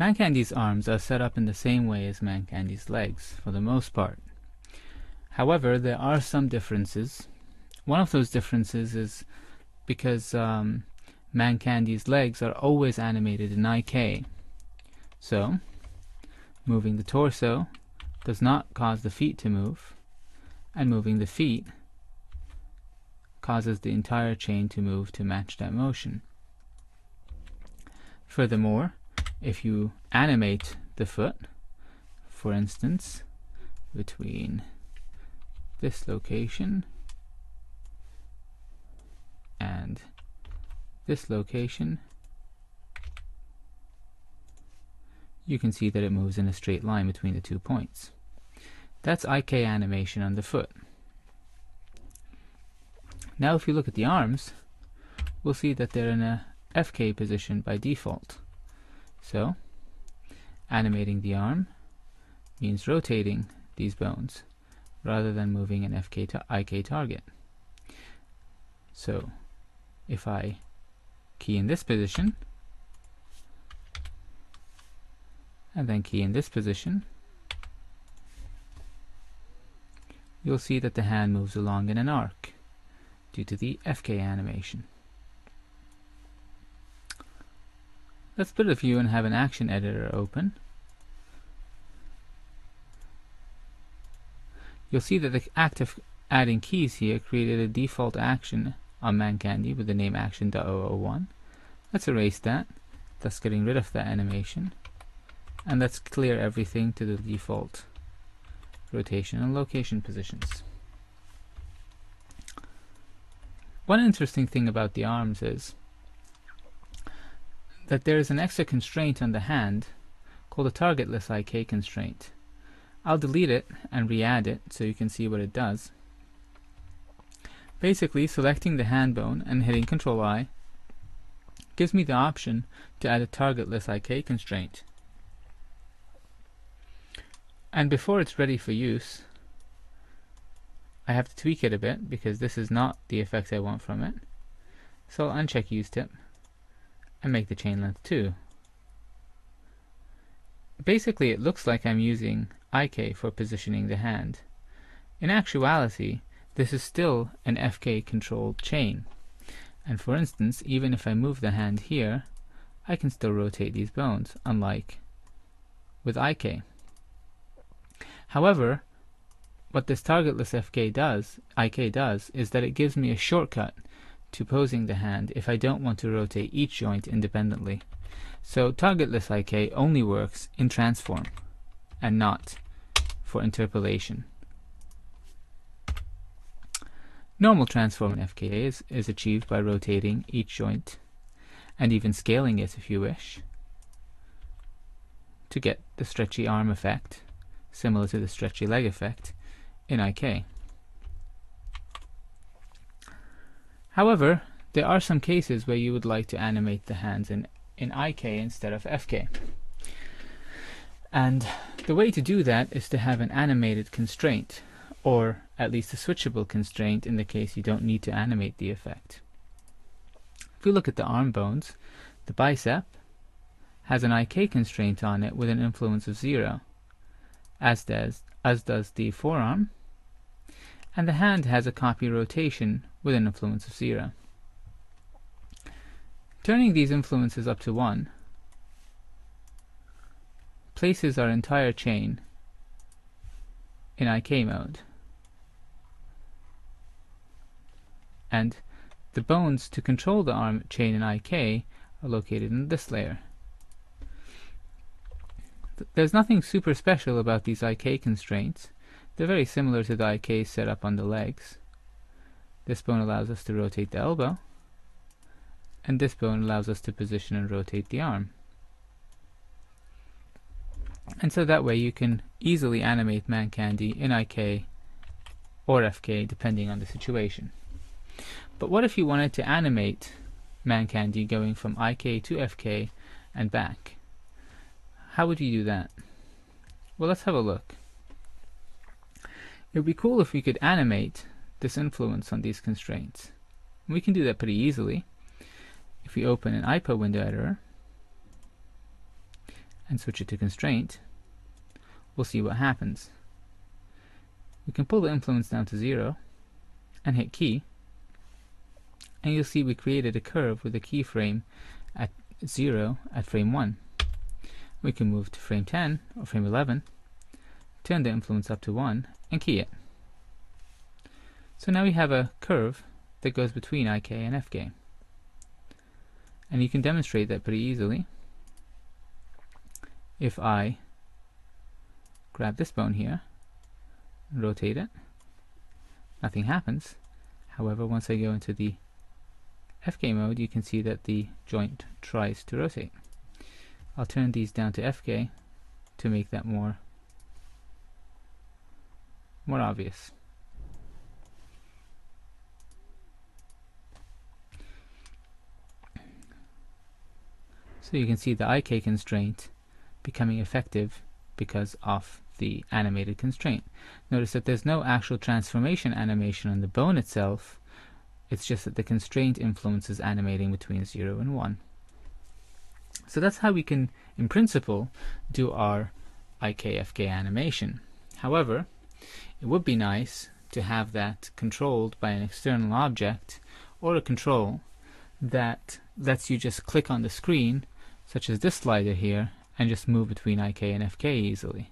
Mancandy's arms are set up in the same way as Mancandy's legs, for the most part. However, there are some differences. One of those differences is because um, Mancandy's legs are always animated in IK. So, moving the torso does not cause the feet to move, and moving the feet causes the entire chain to move to match that motion. Furthermore, if you animate the foot, for instance, between this location and this location, you can see that it moves in a straight line between the two points. That's IK animation on the foot. Now if you look at the arms, we'll see that they're in a FK position by default. So, animating the arm means rotating these bones rather than moving an FK to IK target. So, if I key in this position, and then key in this position, you'll see that the hand moves along in an arc due to the FK animation. Let's split a view and have an action editor open. You'll see that the act of adding keys here created a default action on Mancandy with the name action.001. Let's erase that, thus getting rid of that animation. And let's clear everything to the default rotation and location positions. One interesting thing about the arms is that there is an extra constraint on the hand called a targetless IK constraint. I'll delete it and re-add it so you can see what it does. Basically, selecting the hand bone and hitting Ctrl I gives me the option to add a targetless IK constraint. And before it's ready for use, I have to tweak it a bit because this is not the effect I want from it. So I'll uncheck use tip and make the chain length 2. Basically it looks like I'm using IK for positioning the hand. In actuality, this is still an FK controlled chain. And for instance, even if I move the hand here, I can still rotate these bones, unlike with IK. However, what this targetless FK does, IK does, is that it gives me a shortcut to posing the hand if I don't want to rotate each joint independently. So targetless IK only works in transform and not for interpolation. Normal transform in FKA is, is achieved by rotating each joint and even scaling it if you wish to get the stretchy arm effect similar to the stretchy leg effect in IK. However, there are some cases where you would like to animate the hands in, in IK instead of FK. And the way to do that is to have an animated constraint, or at least a switchable constraint in the case you don't need to animate the effect. If we look at the arm bones, the bicep has an IK constraint on it with an influence of 0, as does, as does the forearm, and the hand has a copy rotation with an influence of 0. Turning these influences up to 1 places our entire chain in IK mode. And the bones to control the arm chain in IK are located in this layer. There's nothing super special about these IK constraints. They're very similar to the IK set up on the legs. This bone allows us to rotate the elbow, and this bone allows us to position and rotate the arm. And so that way you can easily animate Mancandy in IK or FK depending on the situation. But what if you wanted to animate Mancandy going from IK to FK and back? How would you do that? Well, let's have a look. It would be cool if we could animate this influence on these constraints. We can do that pretty easily if we open an IPO window editor and switch it to constraint, we'll see what happens. We can pull the influence down to zero and hit key and you'll see we created a curve with a keyframe at 0 at frame 1. We can move to frame 10 or frame 11, turn the influence up to 1 and key it. So now we have a curve that goes between IK and FK. And you can demonstrate that pretty easily if I grab this bone here, rotate it, nothing happens. However, once I go into the FK mode, you can see that the joint tries to rotate. I'll turn these down to FK to make that more more obvious. So you can see the IK constraint becoming effective because of the animated constraint. Notice that there's no actual transformation animation on the bone itself, it's just that the constraint influences animating between 0 and 1. So that's how we can, in principle, do our IKFK animation. However, it would be nice to have that controlled by an external object or a control that lets you just click on the screen, such as this slider here, and just move between IK and FK easily.